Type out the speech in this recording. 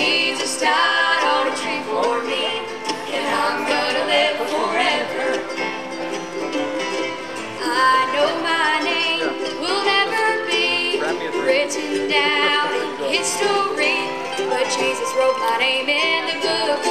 Jesus died on a tree for me, and I'm gonna live forever. I know my name will never be written down in history, but Jesus wrote my name in the book.